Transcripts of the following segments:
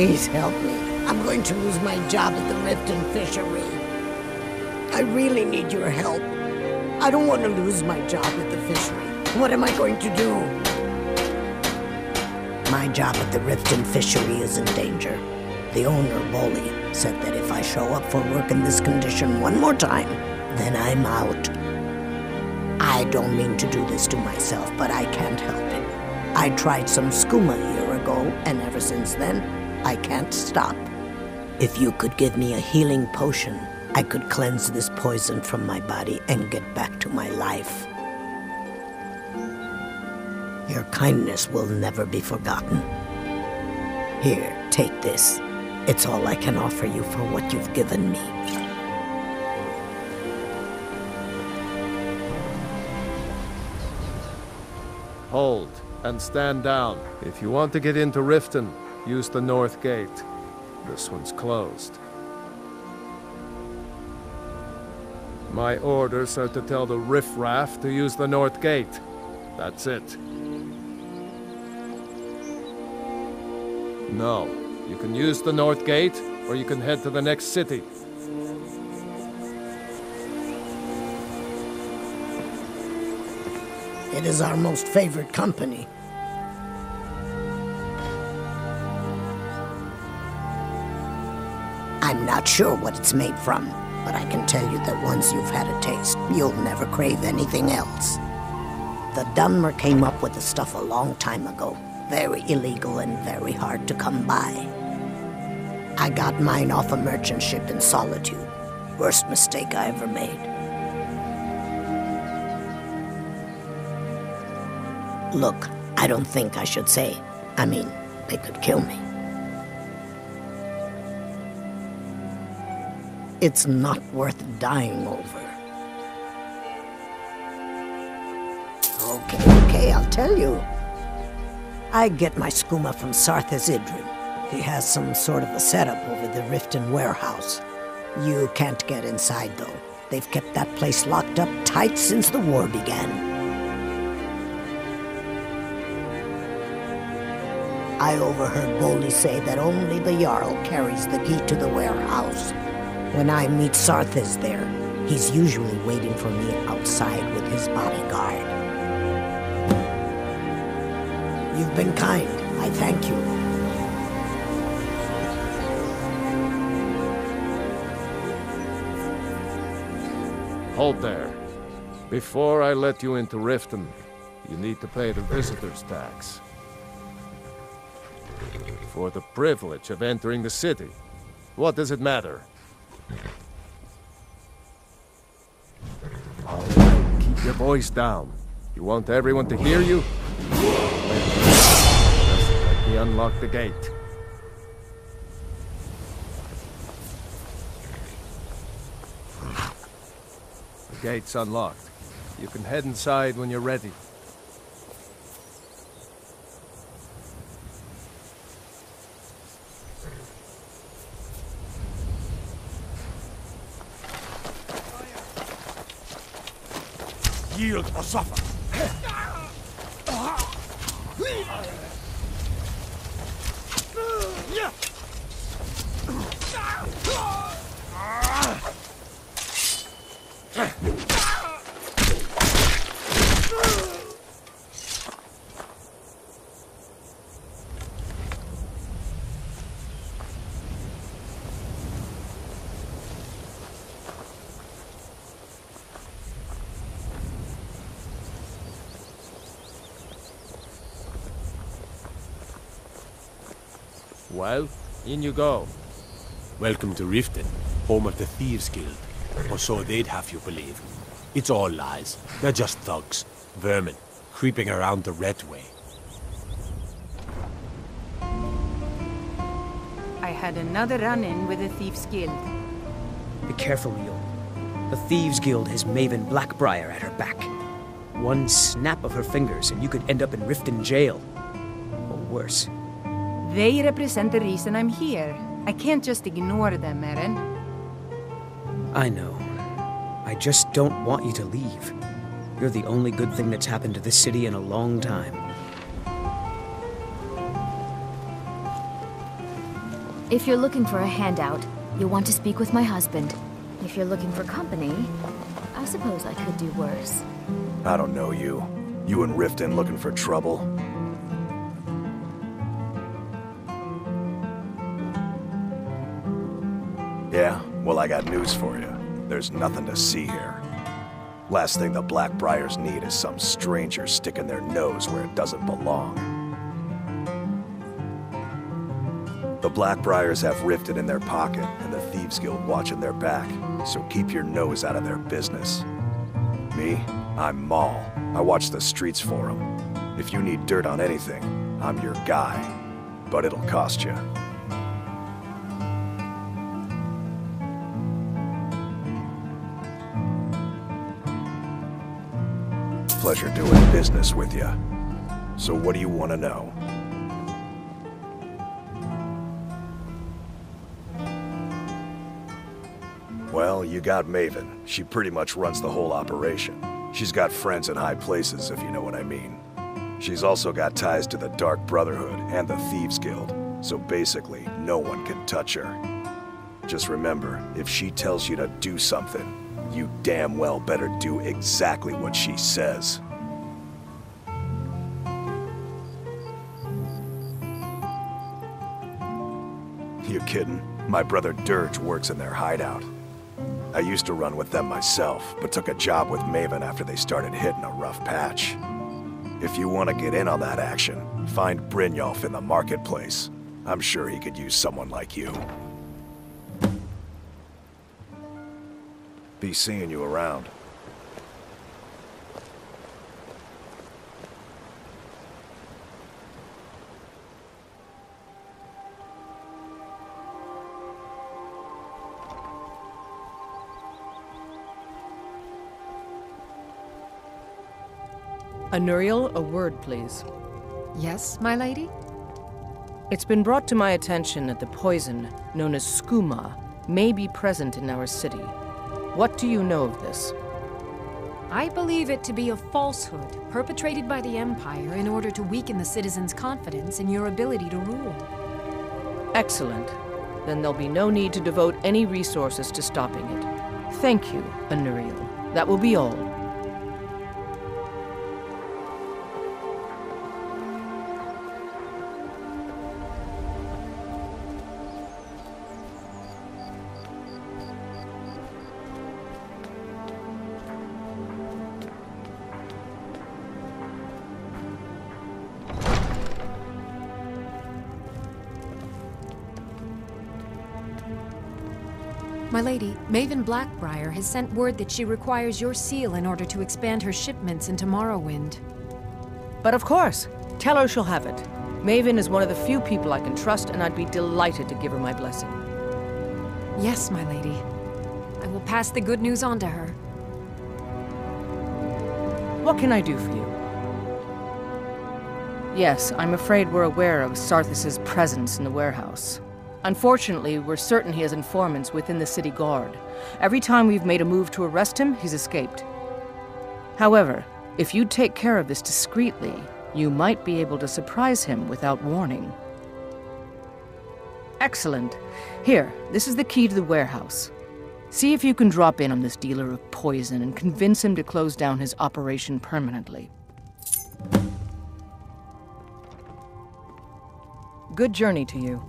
Please help me. I'm going to lose my job at the Riften Fishery. I really need your help. I don't want to lose my job at the fishery. What am I going to do? My job at the Riften Fishery is in danger. The owner, Bolli, said that if I show up for work in this condition one more time, then I'm out. I don't mean to do this to myself, but I can't help it. I tried some skooma a year ago, and ever since then, I can't stop. If you could give me a healing potion, I could cleanse this poison from my body and get back to my life. Your kindness will never be forgotten. Here, take this. It's all I can offer you for what you've given me. Hold and stand down. If you want to get into Riften, use the north gate. This one's closed. My orders are to tell the riffraff to use the north gate. That's it. No. You can use the north gate, or you can head to the next city. It is our most favored company. Sure what it's made from, but I can tell you that once you've had a taste, you'll never crave anything else. The Dunmer came up with the stuff a long time ago. Very illegal and very hard to come by. I got mine off a merchant ship in Solitude. Worst mistake I ever made. Look, I don't think I should say. I mean, they could kill me. It's not worth dying over. Okay, okay, I'll tell you. I get my skooma from Sarthis Idrin. He has some sort of a setup over the Riften warehouse. You can't get inside, though. They've kept that place locked up tight since the war began. I overheard Bolli say that only the Jarl carries the key to the warehouse. When I meet Sarthis there, he's usually waiting for me outside with his bodyguard. You've been kind. I thank you. Hold there. Before I let you into Riften, you need to pay the visitor's tax. For the privilege of entering the city. What does it matter? Keep your voice down. You want everyone to hear you? Just let me unlock the gate. The gate's unlocked. You can head inside when you're ready. Yield or suffer. Well, in you go. Welcome to Riften, home of the Thieves Guild. Or so they'd have you believe. It's all lies. They're just thugs, vermin, creeping around the Red Way. I had another run-in with the Thieves Guild. Be careful, Rio. The Thieves Guild has Maven Blackbriar at her back. One snap of her fingers and you could end up in Riften jail. Or worse. They represent the reason I'm here. I can't just ignore them, Eren. I know. I just don't want you to leave. You're the only good thing that's happened to this city in a long time. If you're looking for a handout, you'll want to speak with my husband. If you're looking for company, I suppose I could do worse. I don't know you. You and Riften looking for trouble? Yeah? Well, I got news for you. There's nothing to see here. Last thing the Blackbriars need is some stranger sticking their nose where it doesn't belong. The Blackbriars have Riften in their pocket and the Thieves Guild watching their back, so keep your nose out of their business. Me? I'm Maul. I watch the streets for them. If you need dirt on anything, I'm your guy. But it'll cost you. Pleasure doing business with you. So what do you want to know? Well, you got Maven. She pretty much runs the whole operation. She's got friends in high places, if you know what I mean. She's also got ties to the Dark Brotherhood and the Thieves Guild, so basically, no one can touch her. Just remember, if she tells you to do something, you damn well better do exactly what she says. You're kidding? My brother Dirge works in their hideout. I used to run with them myself, but took a job with Maven after they started hitting a rough patch. If you want to get in on that action, find Brynjolf in the marketplace. I'm sure he could use someone like you. Be seeing you around. Anuriel, a word, please. Yes, my lady? It's been brought to my attention that the poison, known as skooma, may be present in our city. What do you know of this? I believe it to be a falsehood perpetrated by the Empire in order to weaken the citizens' confidence in your ability to rule. Excellent. Then there'll be no need to devote any resources to stopping it. Thank you, Anuriel. That will be all. Maven Blackbriar has sent word that she requires your seal in order to expand her shipments into Morrowind. But of course, tell her she'll have it. Maven is one of the few people I can trust, and I'd be delighted to give her my blessing. Yes, my lady. I will pass the good news on to her. What can I do for you? Yes, I'm afraid we're aware of Sarthis' presence in the warehouse. Unfortunately, we're certain he has informants within the city guard. Every time we've made a move to arrest him, he's escaped. However, if you take care of this discreetly, you might be able to surprise him without warning. Excellent. Here, this is the key to the warehouse. See if you can drop in on this dealer of poison and convince him to close down his operation permanently. Good journey to you.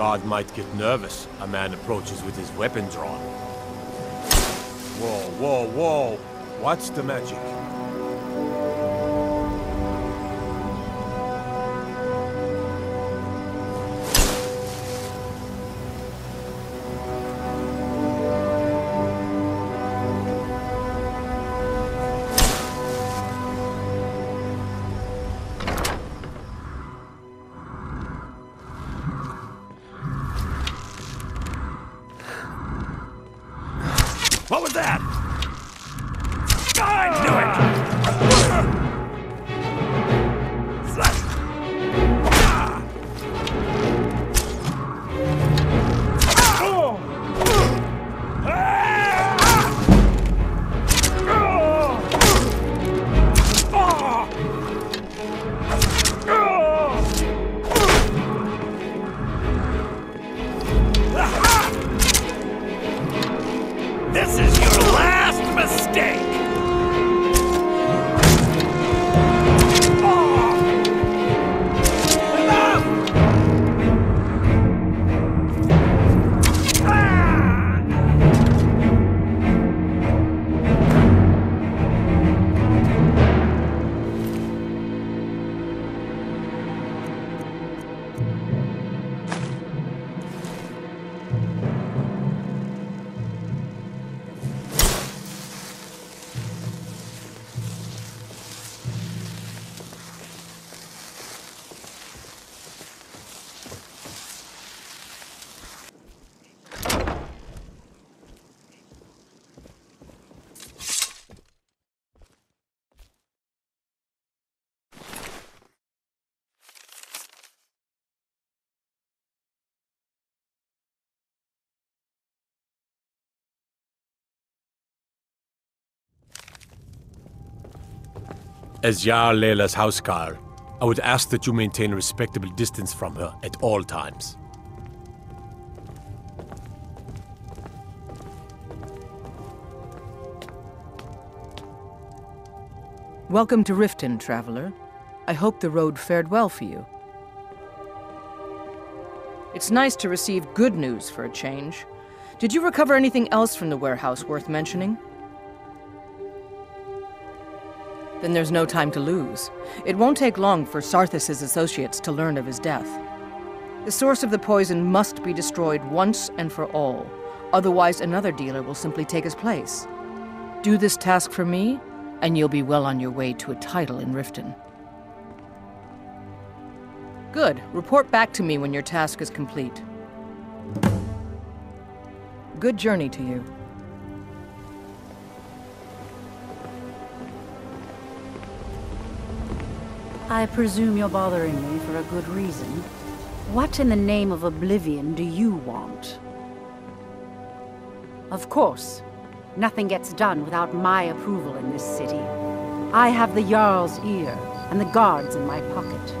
Guard might get nervous. A man approaches with his weapon drawn. Whoa, whoa, whoa! What's the magic? As Jarl Laila's housecarl, I would ask that you maintain a respectable distance from her at all times. Welcome to Riften, traveler. I hope the road fared well for you. It's nice to receive good news for a change. Did you recover anything else from the warehouse worth mentioning? Then there's no time to lose. It won't take long for Sarthis' associates to learn of his death. The source of the poison must be destroyed once and for all. Otherwise, another dealer will simply take his place. Do this task for me, and you'll be well on your way to a title in Riften. Good. Report back to me when your task is complete. Good journey to you. I presume you're bothering me for a good reason. What in the name of Oblivion do you want? Of course. Nothing gets done without my approval in this city. I have the Jarl's ear, and the guards in my pocket.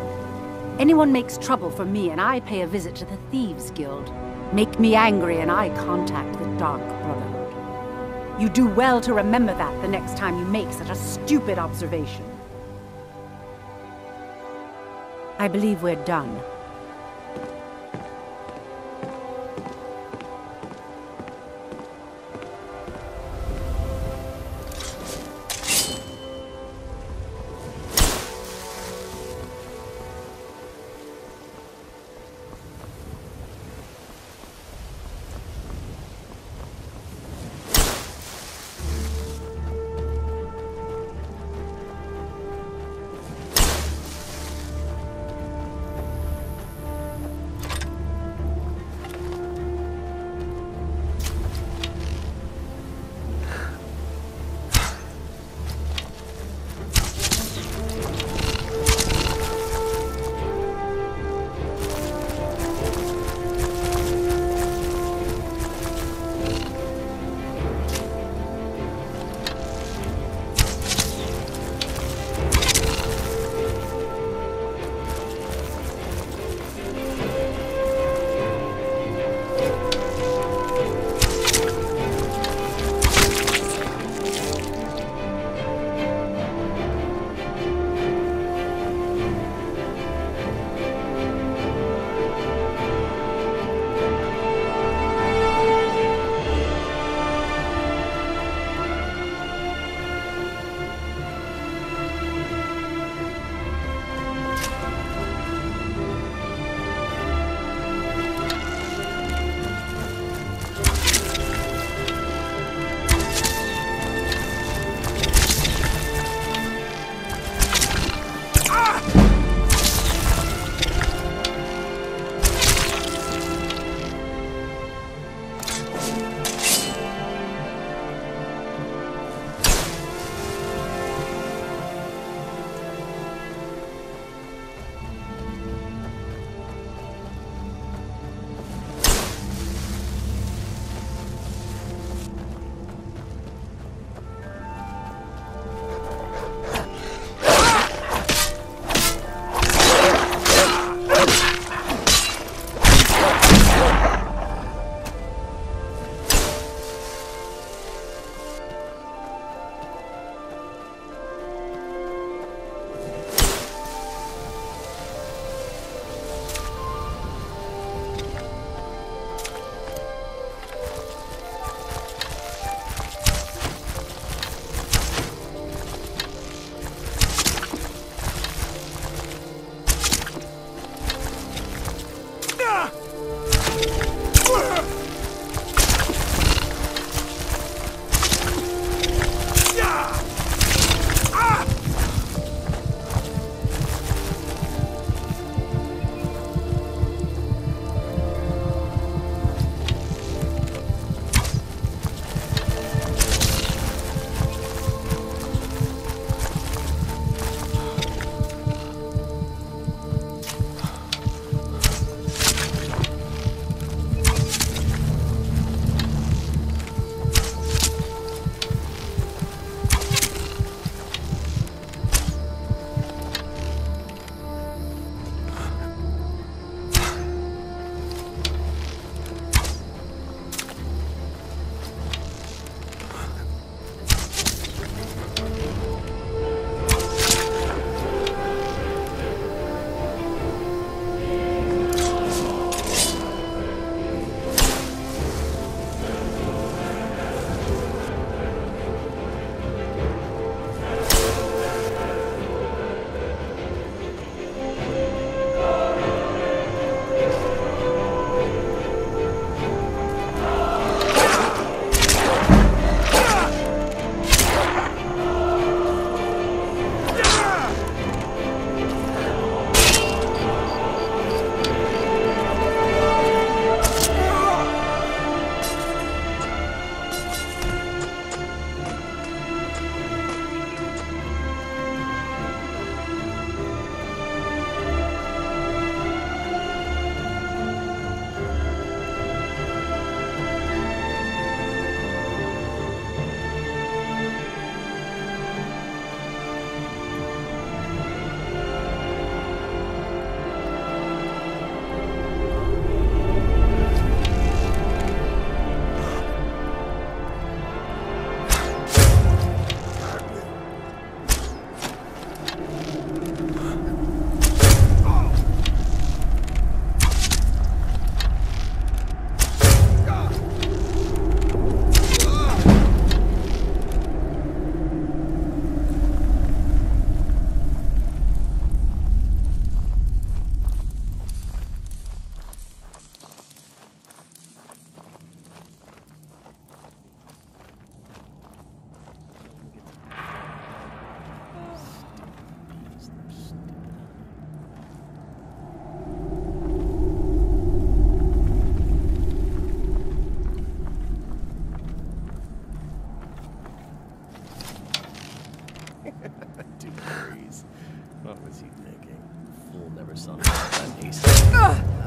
Anyone makes trouble for me, and I pay a visit to the Thieves Guild. Make me angry, and I contact the Dark Brotherhood. You do well to remember that the next time you make such a stupid observation. I believe we're done. Never saw that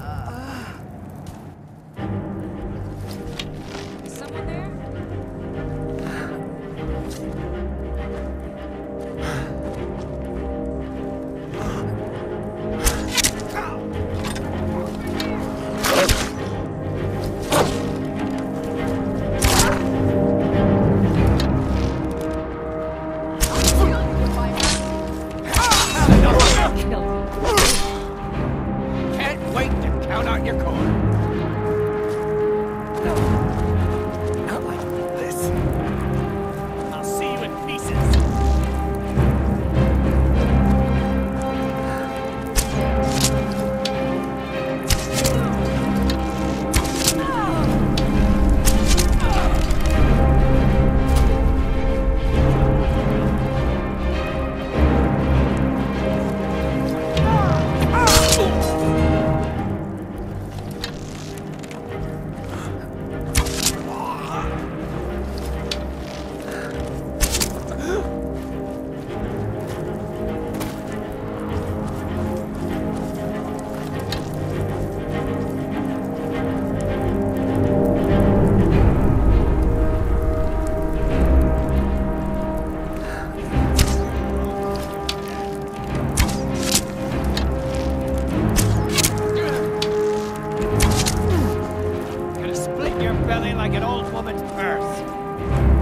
old woman's purse.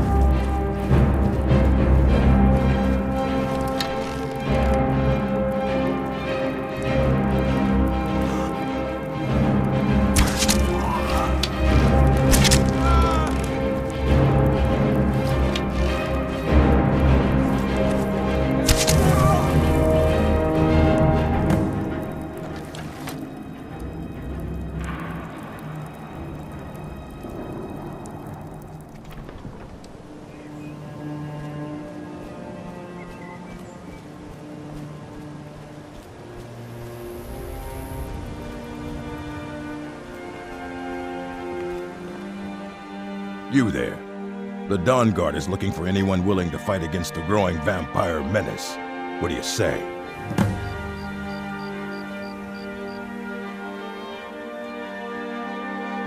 Dawnguard is looking for anyone willing to fight against the growing vampire menace. What do you say?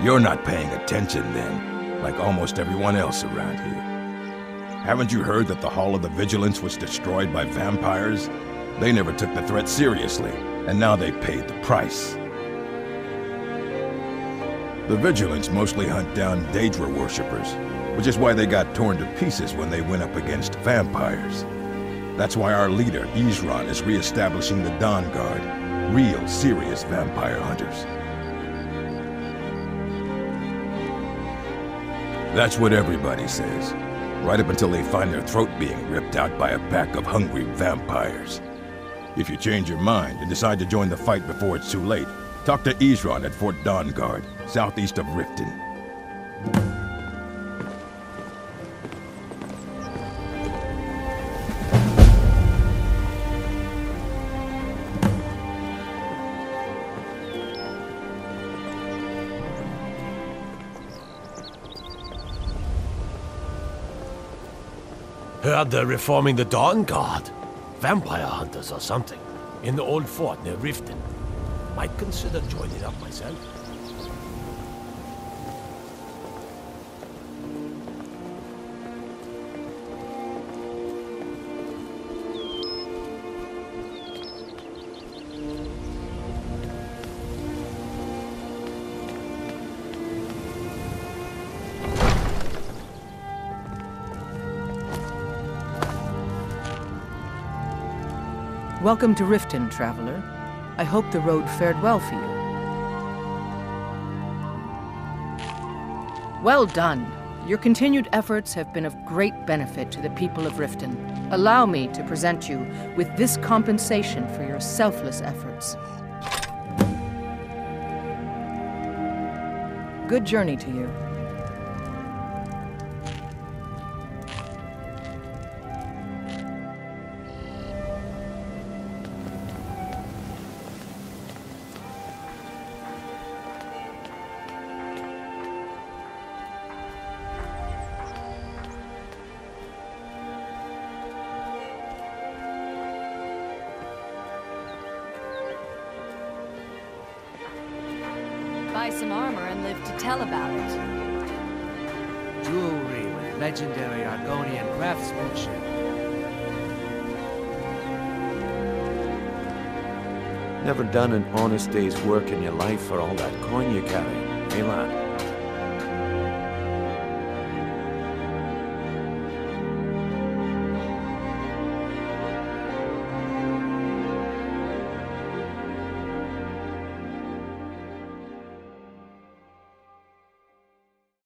You're not paying attention then, like almost everyone else around here. Haven't you heard that the Hall of the Vigilance was destroyed by vampires? They never took the threat seriously, and now they paid the price. The Vigilants mostly hunt down Daedra worshippers, which is why they got torn to pieces when they went up against vampires. That's why our leader, Isran, is re-establishing the Dawnguard. Real, serious vampire hunters. That's what everybody says. Right up until they find their throat being ripped out by a pack of hungry vampires. If you change your mind and decide to join the fight before it's too late, talk to Isran at Fort Dawnguard, southeast of Riften. They're reforming the Dawnguard. Vampire hunters or something. In the old fort near Riften. Might consider joining up myself. Welcome to Riften, traveler. I hope the road fared well for you. Well done. Your continued efforts have been of great benefit to the people of Riften. Allow me to present you with this compensation for your selfless efforts. Good journey to you. Buy some armor and live to tell about it. Jewelry with legendary Argonian craftsmanship. Never done an honest day's work in your life for all that coin you carry, eh lad?